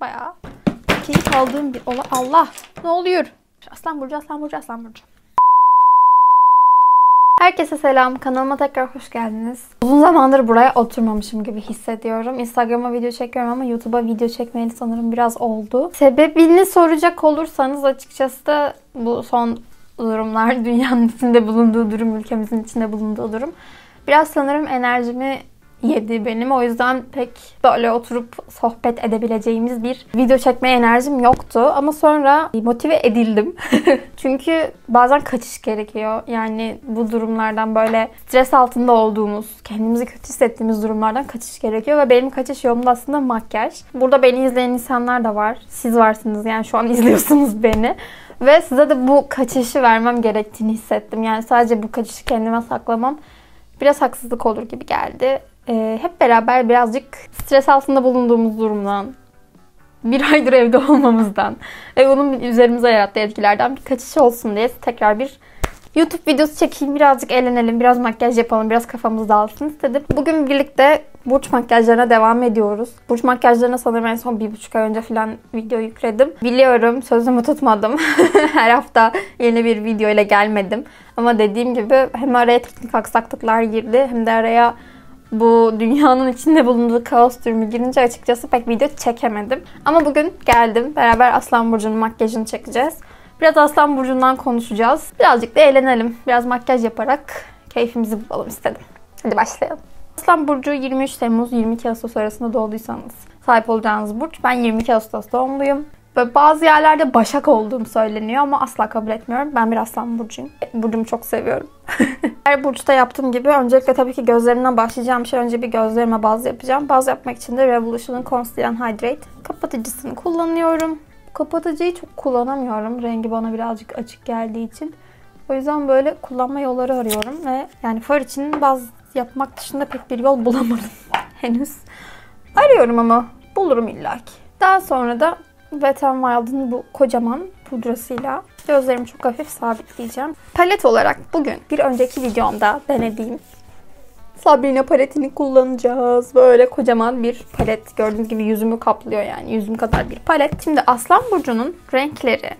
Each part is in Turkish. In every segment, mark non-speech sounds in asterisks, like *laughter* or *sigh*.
Bayağı keyif aldığım bir olay. Allah ne oluyor? Aslan Burcu, Aslan Burcu, Aslan Burcu. Herkese selam. Kanalıma tekrar hoş geldiniz. Uzun zamandır buraya oturmamışım gibi hissediyorum. Instagram'a video çekiyorum ama YouTube'a video çekmeyeli sanırım biraz oldu. Sebebini soracak olursanız açıkçası da bu son durumlar, *laughs* dünyanın içinde bulunduğu durum, ülkemizin içinde bulunduğu durum. Biraz sanırım enerjimi yedi benim. O yüzden pek böyle oturup sohbet edebileceğimiz bir video çekmeye enerjim yoktu. Ama sonra motive edildim. *laughs* Çünkü bazen kaçış gerekiyor. Yani bu durumlardan böyle stres altında olduğumuz, kendimizi kötü hissettiğimiz durumlardan kaçış gerekiyor. Ve benim kaçış yolum da aslında makyaj. Burada beni izleyen insanlar da var. Siz varsınız yani şu an *laughs* izliyorsunuz beni. Ve size de bu kaçışı vermem gerektiğini hissettim. Yani sadece bu kaçışı kendime saklamam biraz haksızlık olur gibi geldi. Ee, hep beraber birazcık stres altında bulunduğumuz durumdan, bir aydır evde olmamızdan ve bunun üzerimize yarattığı etkilerden bir kaçış olsun diye tekrar bir YouTube videosu çekeyim, birazcık eğlenelim, biraz makyaj yapalım, biraz kafamız dağılsın istedim. Bugün birlikte burç makyajlarına devam ediyoruz. Burç makyajlarına sanırım en son bir buçuk ay önce falan video yükledim. Biliyorum sözümü tutmadım. *laughs* Her hafta yeni bir video ile gelmedim. Ama dediğim gibi hem araya teknik aksaklıklar girdi hem de araya bu dünyanın içinde bulunduğu kaos durumu girince açıkçası pek video çekemedim. Ama bugün geldim. Beraber Aslan Burcu'nun makyajını çekeceğiz. Biraz Aslan Burcu'ndan konuşacağız. Birazcık da eğlenelim. Biraz makyaj yaparak keyfimizi bulalım istedim. Hadi başlayalım. Aslan Burcu 23 Temmuz 22 Ağustos arasında doğduysanız sahip olacağınız burç. Ben 22 Ağustos doğumluyum. Ve bazı yerlerde Başak olduğum söyleniyor ama asla kabul etmiyorum. Ben bir Aslan Burcu'yum. Burcumu çok seviyorum. *laughs* Her burçta yaptığım gibi öncelikle tabii ki gözlerimden başlayacağım şey önce bir gözlerime baz yapacağım. Baz yapmak için de Revolution'un Conceal and Hydrate kapatıcısını kullanıyorum. Kapatıcıyı çok kullanamıyorum. Rengi bana birazcık açık geldiği için. O yüzden böyle kullanma yolları arıyorum ve yani far için baz yapmak dışında pek bir yol bulamadım *laughs* henüz. Arıyorum ama bulurum illaki. Daha sonra da Wet n Wild'ın bu kocaman pudrasıyla gözlerimi çok hafif sabitleyeceğim. Palet olarak bugün bir önceki videomda denediğim Sabrina paletini kullanacağız. Böyle kocaman bir palet. Gördüğünüz gibi yüzümü kaplıyor yani. Yüzüm kadar bir palet. Şimdi Aslan Burcu'nun renkleri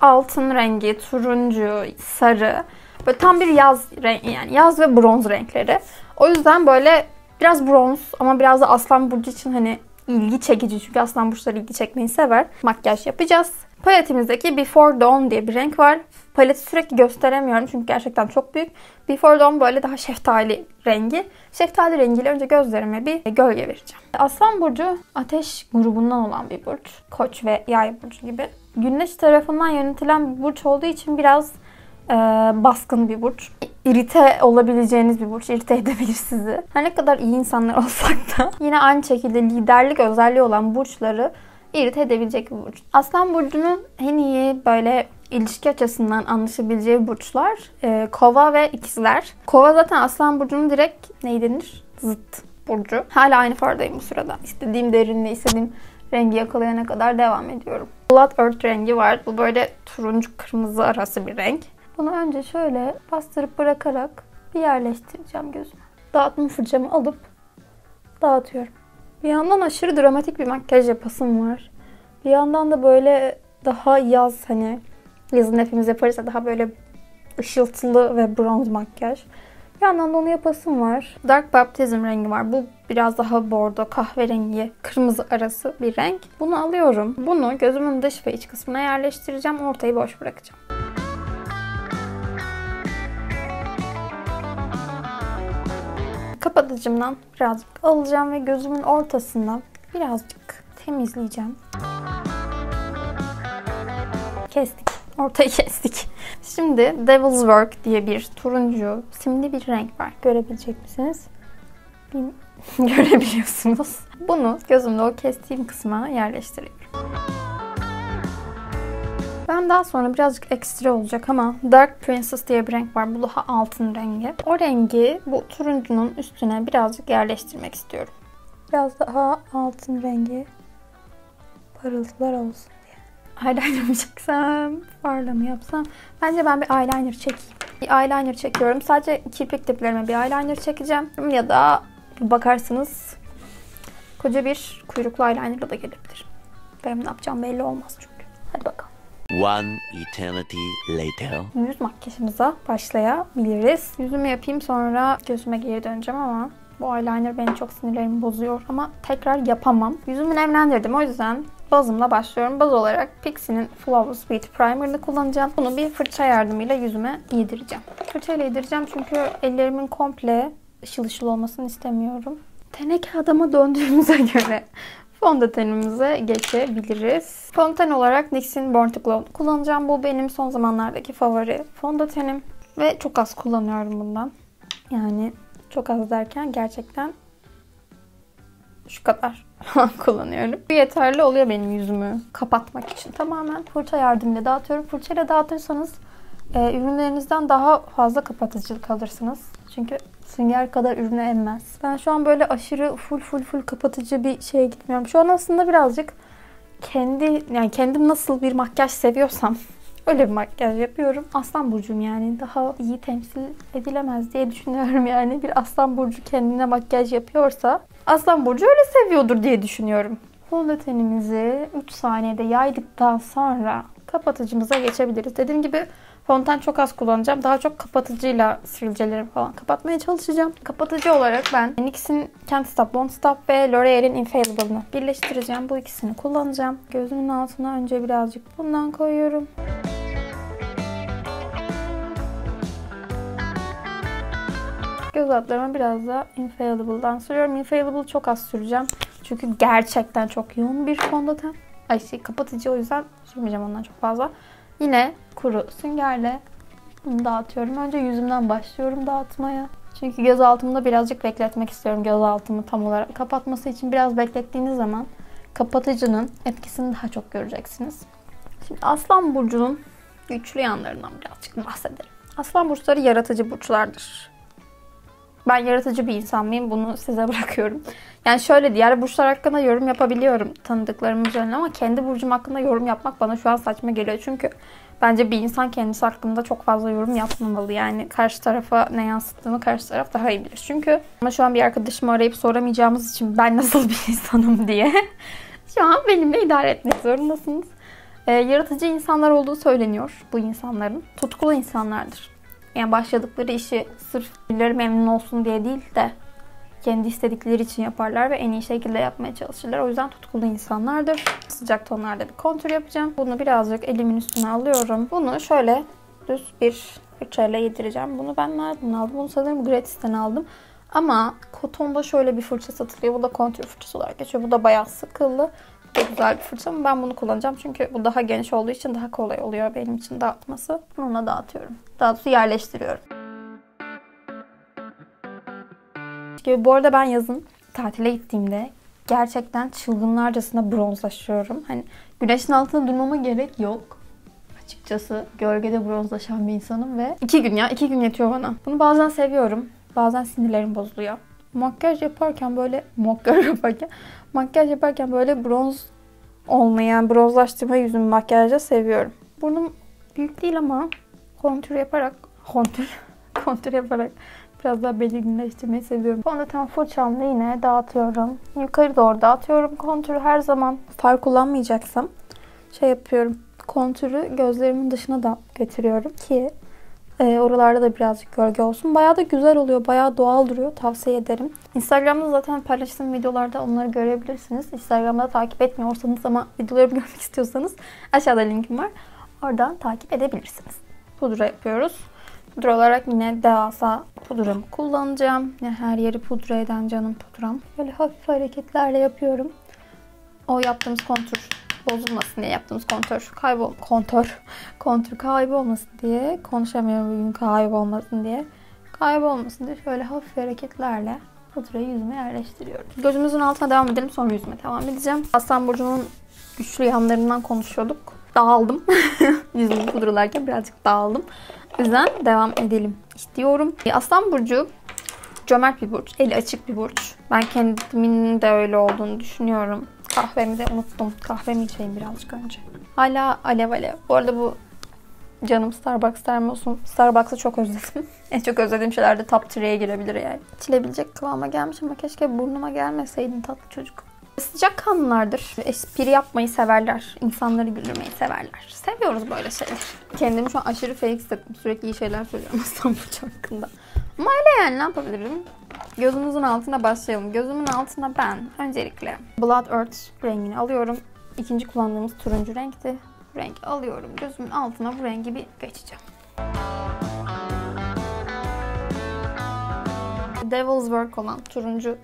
altın rengi, turuncu, sarı. Böyle tam bir yaz rengi yani yaz ve bronz renkleri. O yüzden böyle biraz bronz ama biraz da Aslan Burcu için hani ilgi çekici. Çünkü Aslan Burçları ilgi çekmeyi sever. Makyaj yapacağız. Paletimizdeki Before Dawn diye bir renk var. Paleti sürekli gösteremiyorum çünkü gerçekten çok büyük. Before Dawn böyle daha şeftali rengi. Şeftali rengiyle önce gözlerime bir gölge vereceğim. Aslan Burcu ateş grubundan olan bir burç. Koç ve yay burcu gibi. Güneş tarafından yönetilen bir burç olduğu için biraz e, baskın bir burç. İrite olabileceğiniz bir burç. İrite edebilir sizi. Her ne kadar iyi insanlar *laughs* olsak da yine aynı şekilde liderlik özelliği olan burçları irite edebilecek bir burç. Aslan burcunun en iyi böyle ilişki açısından anlaşabileceği burçlar e, kova ve ikizler. Kova zaten aslan burcunun direkt ne denir? Zıt burcu. Hala aynı fardayım bu sırada. İstediğim derinliği, istediğim rengi yakalayana kadar devam ediyorum. Blood Earth rengi var. Bu böyle turuncu kırmızı arası bir renk. Bunu önce şöyle bastırıp bırakarak bir yerleştireceğim gözüme. Dağıtma fırçamı alıp dağıtıyorum. Bir yandan aşırı dramatik bir makyaj yapasım var. Bir yandan da böyle daha yaz hani yazın hepimiz yaparız daha böyle ışıltılı ve bronz makyaj. Bir yandan da onu yapasım var. Dark Baptism rengi var. Bu biraz daha bordo, kahverengi, kırmızı arası bir renk. Bunu alıyorum. Bunu gözümün dış ve iç kısmına yerleştireceğim. Ortayı boş bırakacağım. Kapatıcımdan birazcık alacağım ve gözümün ortasından birazcık temizleyeceğim. Kestik. Ortayı *laughs* kestik. Şimdi Devil's Work diye bir turuncu, simli bir renk var. Görebilecek misiniz? *laughs* Görebiliyorsunuz. Bunu gözümde o kestiğim kısma yerleştiriyorum. Daha sonra birazcık ekstra olacak ama Dark Princess diye bir renk var. Bu daha altın rengi. O rengi bu turuncunun üstüne birazcık yerleştirmek istiyorum. Biraz daha altın rengi parıltılar olsun diye. Eyeliner mı çeksem, farla mı yapsam? Bence ben bir eyeliner çekeyim. Bir eyeliner çekiyorum. Sadece kirpik diplerime bir eyeliner çekeceğim. Ya da bakarsınız koca bir kuyruklu eyelinerla da gelebilirim. Benim ne yapacağım belli olmaz çünkü. One eternity later. Yüz makyajımıza başlayabiliriz. Yüzümü yapayım sonra gözüme geri döneceğim ama bu eyeliner beni çok sinirlerimi bozuyor ama tekrar yapamam. Yüzümü nemlendirdim o yüzden bazımla başlıyorum. Baz olarak Pixie'nin Flawless Beauty Primer'ını kullanacağım. Bunu bir fırça yardımıyla yüzüme yedireceğim. Fırçayla yedireceğim çünkü ellerimin komple ışıl ışıl olmasını istemiyorum. Teneke adama döndüğümüze *laughs* göre fondötenimize geçebiliriz. Fondöten olarak NYX'in Born to Glow kullanacağım. Bu benim son zamanlardaki favori fondötenim. Ve çok az kullanıyorum bundan. Yani çok az derken gerçekten şu kadar *laughs* kullanıyorum. Bu yeterli oluyor benim yüzümü kapatmak için. Tamamen fırça yardımıyla dağıtıyorum. Fırçayla dağıtırsanız e, ürünlerinizden daha fazla kapatıcılık alırsınız. Çünkü sünger kadar ürünü emmez. Ben şu an böyle aşırı full full full kapatıcı bir şeye gitmiyorum. Şu an aslında birazcık kendi yani kendim nasıl bir makyaj seviyorsam *laughs* öyle bir makyaj yapıyorum. Aslan burcum yani daha iyi temsil edilemez diye düşünüyorum yani. Bir aslan burcu kendine makyaj yapıyorsa aslan burcu öyle seviyordur diye düşünüyorum. Fondötenimizi 3 saniyede yaydıktan sonra kapatıcımıza geçebiliriz. Dediğim gibi Fondöten çok az kullanacağım. Daha çok kapatıcıyla sivilcelerimi falan kapatmaya çalışacağım. Kapatıcı olarak ben NYX'in Can't Stop Won't Stop ve L'Oreal'in Infallible'ını birleştireceğim. Bu ikisini kullanacağım. Gözümün altına önce birazcık bundan koyuyorum. Göz altlarıma biraz da Infallible'dan sürüyorum. Infallible çok az süreceğim. Çünkü gerçekten çok yoğun bir fondöten. Ay şey kapatıcı o yüzden sürmeyeceğim ondan çok fazla. Yine kuru süngerle bunu dağıtıyorum. Önce yüzümden başlıyorum dağıtmaya. Çünkü göz altımda birazcık bekletmek istiyorum göz altımı tam olarak. Kapatması için biraz beklettiğiniz zaman kapatıcının etkisini daha çok göreceksiniz. Şimdi Aslan Burcu'nun güçlü yanlarından birazcık bahsedelim. Aslan Burçları yaratıcı burçlardır. Ben yaratıcı bir insan mıyım? Bunu size *laughs* bırakıyorum. Yani şöyle diğer burçlar hakkında yorum yapabiliyorum tanıdıklarım üzerine ama kendi burcum hakkında yorum yapmak bana şu an saçma geliyor. Çünkü bence bir insan kendisi hakkında çok fazla yorum yapmamalı. Yani karşı tarafa ne yansıttığımı karşı taraf daha iyi bilir. Çünkü ama şu an bir arkadaşımı arayıp soramayacağımız için ben nasıl bir *laughs* insanım diye *laughs* şu an benimle idare etmek zorundasınız. Ee, yaratıcı insanlar olduğu söyleniyor bu insanların. Tutkulu insanlardır. Yani başladıkları işi sırf birileri memnun olsun diye değil de kendi istedikleri için yaparlar ve en iyi şekilde yapmaya çalışırlar. O yüzden tutkulu insanlardır. Sıcak tonlarda bir kontür yapacağım. Bunu birazcık elimin üstüne alıyorum. Bunu şöyle düz bir fırçayla yedireceğim. Bunu ben nereden aldım? Bunu sanırım Gratis'ten aldım. Ama Koton'da şöyle bir fırça satılıyor. Bu da kontür fırçası olarak geçiyor. Bu da bayağı sıkıllı. Çok güzel bir fırça ama ben bunu kullanacağım. Çünkü bu daha geniş olduğu için daha kolay oluyor benim için dağıtması. Bununla dağıtıyorum. Daha doğrusu yerleştiriyorum. Bu arada ben yazın tatile gittiğimde gerçekten çılgınlarcasına bronzlaşıyorum. Hani güneşin altında durmama gerek yok. Açıkçası gölgede bronzlaşan bir insanım ve iki gün ya iki gün yetiyor bana. Bunu bazen seviyorum. Bazen sinirlerim bozuluyor. Makyaj yaparken böyle makyaj yaparken makyaj yaparken böyle bronz olmayan bronzlaştırma yüzümü makyajla seviyorum. Burnum büyük değil ama kontür yaparak kontür *laughs* kontür yaparak Biraz daha belirginleştirmeyi seviyorum. Fondöten fırçamla yine dağıtıyorum. Yukarı doğru dağıtıyorum. Kontürü her zaman far kullanmayacaksam şey yapıyorum. Kontürü gözlerimin dışına da getiriyorum ki e, oralarda da birazcık gölge olsun. Bayağı da güzel oluyor. Bayağı doğal duruyor. Tavsiye ederim. Instagram'da zaten paylaştığım videolarda onları görebilirsiniz. Instagram'da takip etmiyorsanız ama videolarımı *laughs* görmek istiyorsanız aşağıda linkim var. Oradan takip edebilirsiniz. Pudra yapıyoruz. Pudra olarak yine devasa pudramı kullanacağım. Yine her yeri pudra eden canım pudram. Böyle hafif hareketlerle yapıyorum. O yaptığımız kontür bozulmasın diye yaptığımız kontür kaybol kontür kontür kaybolmasın diye konuşamıyorum bugün kaybolmasın diye kaybolmasın diye şöyle hafif hareketlerle pudrayı yüzüme yerleştiriyorum. Gözümüzün altına devam edelim sonra yüzüme devam edeceğim. Aslan Burcu'nun güçlü yanlarından konuşuyorduk. Dağıldım. *laughs* Yüzümü pudralarken birazcık dağıldım. O yüzden devam edelim istiyorum. Aslan Burcu cömert bir burç. Eli açık bir burç. Ben kendimin de öyle olduğunu düşünüyorum. Kahvemi de unuttum. Kahvemi içeyim birazcık önce. Hala alev alev. Bu arada bu canım Starbucks termosun. Starbucks'ı çok özledim. *laughs* en çok özlediğim şeyler de top 3'ye girebilir yani. İçilebilecek kıvama gelmiş ama keşke burnuma gelmeseydin tatlı çocuk. Sıcak kanlılardır. Espri yapmayı severler. İnsanları güldürmeyi severler. Seviyoruz böyle şeyler. Kendimi şu an aşırı fake hissettim. Sürekli iyi şeyler söylüyorum *laughs* Aslan Burcu hakkında. Ama öyle yani ne yapabilirim? Gözümüzün altına başlayalım. Gözümün altına ben öncelikle Blood Earth rengini alıyorum. İkinci kullandığımız turuncu renkti. Renk alıyorum. Gözümün altına bu rengi bir geçeceğim. Devil's Work olan turuncu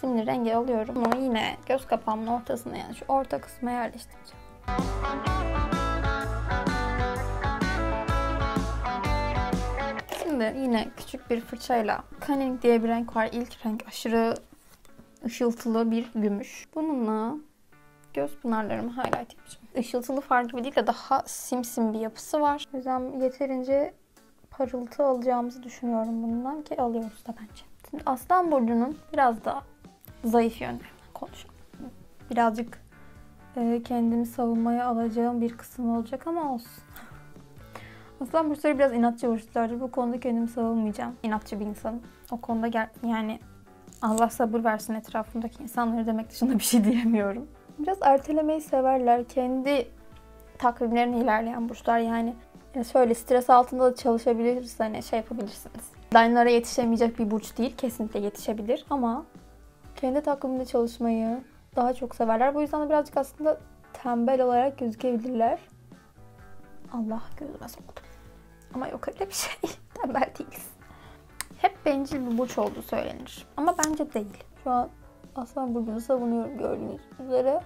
simli rengi alıyorum. Bunu yine göz kapağımın ortasına yani şu orta kısma yerleştireceğim. Şimdi yine küçük bir fırçayla Cunning diye bir renk var. İlk renk aşırı ışıltılı bir gümüş. Bununla göz pınarlarımı highlight yapacağım. Işıltılı far gibi değil de daha simsim bir yapısı var. O yüzden yeterince parıltı alacağımızı düşünüyorum bundan ki alıyoruz da bence. Şimdi Aslan Burcu'nun biraz daha zayıf yönlerinden konuşalım. Birazcık e, kendimi savunmaya alacağım bir kısım olacak ama olsun. Aslan burçları biraz inatçı burçlardır. Bu konuda kendimi savunmayacağım. İnatçı bir insanım. O konuda gel yani Allah sabır versin etrafımdaki insanları demek dışında bir şey *laughs* diyemiyorum. Biraz ertelemeyi severler. Kendi takvimlerini ilerleyen burçlar yani. yani şöyle stres altında da çalışabilirsiniz. Hani şey yapabilirsiniz. Deadline'lara yetişemeyecek bir burç değil. Kesinlikle yetişebilir ama kendi takviminde çalışmayı daha çok severler. Bu yüzden de birazcık aslında tembel olarak gözükebilirler. Allah gözüme soktu. Ama yok öyle bir şey. *laughs* Tembel değiliz. Hep bencil bir burç olduğu söylenir. Ama bence değil. Şu an Aslan Burcu'nu savunuyorum gördüğünüz üzere.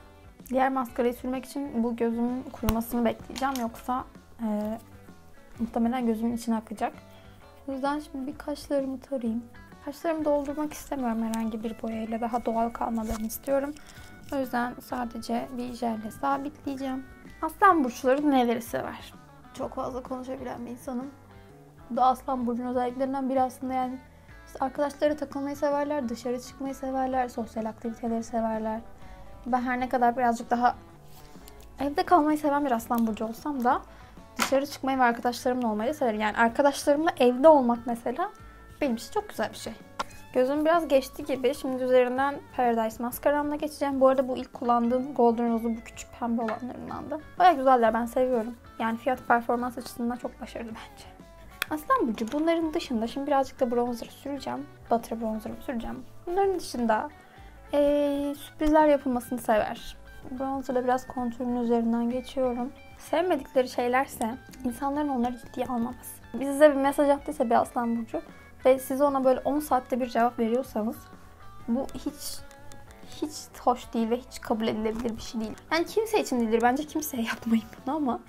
Diğer maskarayı sürmek için bu gözümün kurumasını bekleyeceğim. Yoksa e, muhtemelen gözümün içine akacak. O yüzden şimdi bir kaşlarımı tarayayım. Kaşlarımı doldurmak istemiyorum herhangi bir boyayla. Daha doğal kalmalarını istiyorum. O yüzden sadece bir jelle sabitleyeceğim. Aslan burçları neleri sever? Çok fazla konuşabilen bir insanım. Bu da Aslan Burcu'nun özelliklerinden biri aslında yani. İşte arkadaşları takılmayı severler, dışarı çıkmayı severler, sosyal aktiviteleri severler. Ben her ne kadar birazcık daha evde kalmayı seven bir Aslan Burcu olsam da dışarı çıkmayı ve arkadaşlarımla olmayı severim. Yani arkadaşlarımla evde olmak mesela benim için çok güzel bir şey. Gözüm biraz geçti gibi. Şimdi üzerinden Paradise maskaramla geçeceğim. Bu arada bu ilk kullandığım Golden Rose'u bu küçük pembe olanlarından da. Baya güzeller ben seviyorum. Yani fiyat performans açısından çok başarılı bence. Aslan Burcu bunların dışında şimdi birazcık da bronzer süreceğim. Butter bronzer'ımı süreceğim. Bunların dışında ee, sürprizler yapılmasını sever. Bronzer'la biraz kontürün üzerinden geçiyorum. Sevmedikleri şeylerse insanların onları ciddiye almaması. Size bir mesaj attıysa bir Aslan Burcu ve siz ona böyle 10 saatte bir cevap veriyorsanız bu hiç hiç hoş değil ve hiç kabul edilebilir bir şey değil. Yani kimse için değildir. Bence kimseye yapmayın bunu ama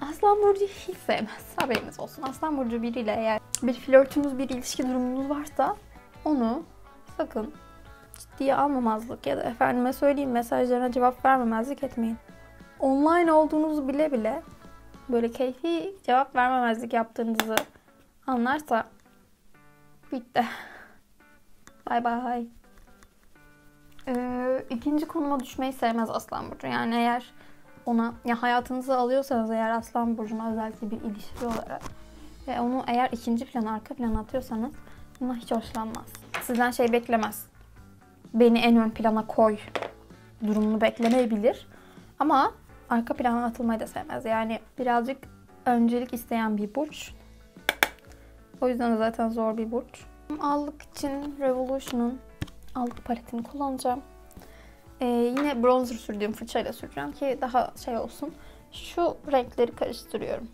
Aslan Burcu hiç sevmez. Haberiniz olsun. Aslan Burcu biriyle eğer bir flörtünüz, bir ilişki durumunuz varsa onu sakın ciddiye almamazlık ya da efendime söyleyeyim mesajlarına cevap vermemezlik etmeyin. Online olduğunuzu bile bile böyle keyfi cevap vermemezlik yaptığınızı anlarsa bitti. Bay bay. Ee, ikinci konuma düşmeyi sevmez Aslan Burcu. Yani eğer ona ya hayatınıza alıyorsanız eğer Aslan Burcu'na özellikle bir ilişki olarak ve onu eğer ikinci plana, arka plana atıyorsanız buna hiç hoşlanmaz. Sizden şey beklemez. Beni en ön plana koy durumunu beklemeyebilir. Ama arka plana atılmayı da sevmez. Yani birazcık öncelik isteyen bir burç. O yüzden de zaten zor bir burç. Allık için Revolution'un allık paletini kullanacağım. Ee, yine bronzer sürdüğüm fırçayla süreceğim ki daha şey olsun. Şu renkleri karıştırıyorum.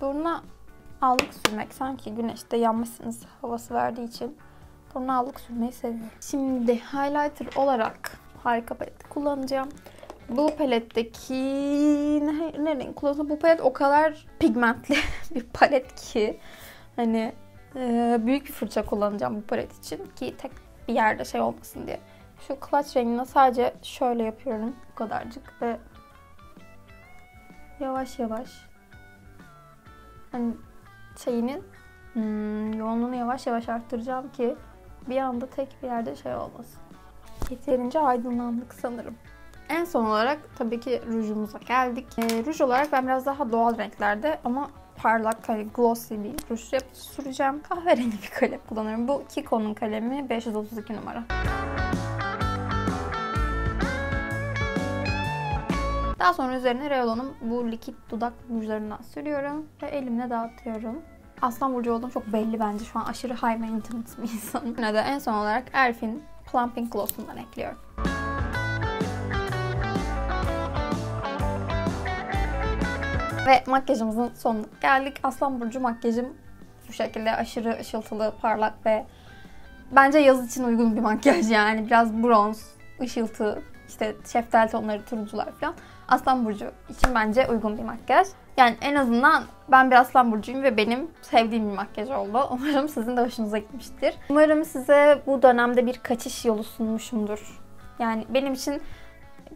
Buruna allık sürmek sanki güneşte yanmışsınız havası verdiği için buruna allık sürmeyi seviyorum. Şimdi highlighter olarak harika paleti kullanacağım. Bu paletteki ne, ne renk kullanırsam bu palet o kadar pigmentli *laughs* bir palet ki hani büyük bir fırça kullanacağım bu palet için ki tek bir yerde şey olmasın diye. Şu clutch rengini sadece şöyle yapıyorum bu kadarcık ve yavaş yavaş hani şeyinin hmm, yoğunluğunu yavaş yavaş arttıracağım ki bir anda tek bir yerde şey olmasın. Yeterince aydınlandık sanırım. En son olarak tabii ki rujumuza geldik. E, ruj olarak ben biraz daha doğal renklerde ama parlak hani glossy bir ruj süreceğim. Kahverengi bir kalem kullanıyorum. Bu Kiko'nun kalemi 532 numara. Daha sonra üzerine Revlon'un bu likit dudak rujlarından sürüyorum ve elimle dağıtıyorum. Aslan burcu olduğum çok belli bence. Şu an aşırı high maintenance bir insanım. Yine de en son olarak Elf'in Plumping Gloss'undan ekliyorum. Ve makyajımızın sonuna geldik. Aslan burcu makyajım bu şekilde aşırı ışıltılı, parlak ve bence yaz için uygun bir makyaj *laughs* yani. Biraz bronz, ışıltı, işte şeftali tonları, turuncular falan. Aslan burcu için bence uygun bir makyaj. Yani en azından ben bir aslan burcuyum ve benim sevdiğim bir makyaj oldu. *laughs* Umarım sizin de hoşunuza gitmiştir. Umarım size bu dönemde bir kaçış yolu sunmuşumdur. Yani benim için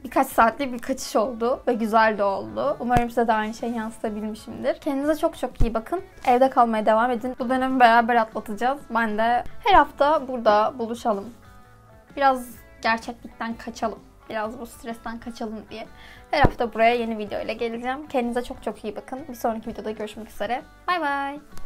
birkaç saatlik bir kaçış oldu ve güzel de oldu. Umarım size de aynı şeyi yansıtabilmişimdir. Kendinize çok çok iyi bakın. Evde kalmaya devam edin. Bu dönemi beraber atlatacağız. Ben de her hafta burada buluşalım. Biraz gerçeklikten kaçalım. Biraz bu stresten kaçalım diye. Her hafta buraya yeni video ile geleceğim. Kendinize çok çok iyi bakın. Bir sonraki videoda görüşmek üzere. Bay bay.